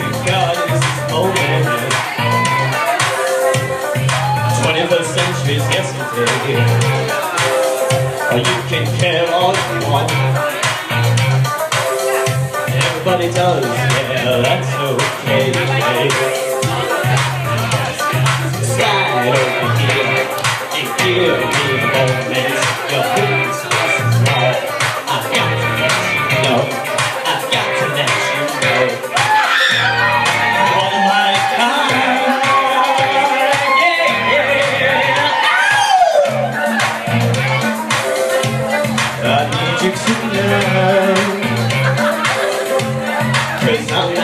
you got is this moment. 21st century's yesterday. Or you. Everybody does, that's okay. Slide over here and give me a moment. Your business is wrong. I've got to let you know. I've got to let you know. One kind, yeah, yeah. I need you Cause I'm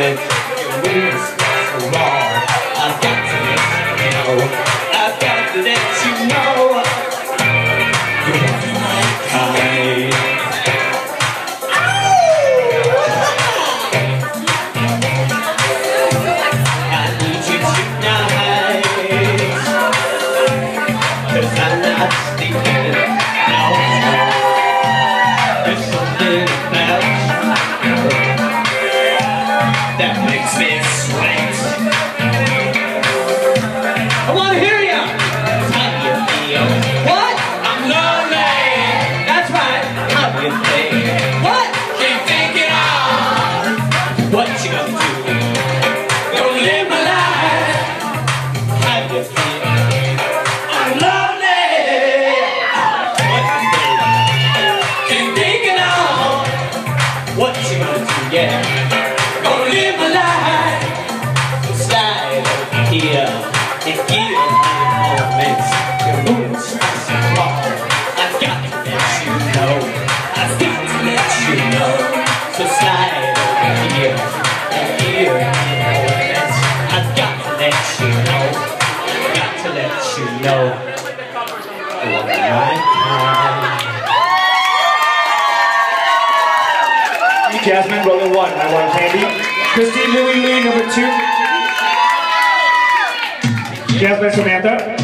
I've got to let you know I've got to let you know You're my I need you tonight Cause I'm Do? What? Can't think it all What you gonna do? Gonna live my life do feel? I'm lonely. What you think? Can't think it all. What you gonna do? Yeah, gonna live my life. Slide over here and give let you know. You're my kind. Jasmine, rolling one. I want candy. Christine Louie Lee, number two. Jasmine Samantha.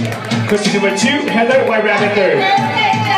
Christine number two. Heather White Rabbit third.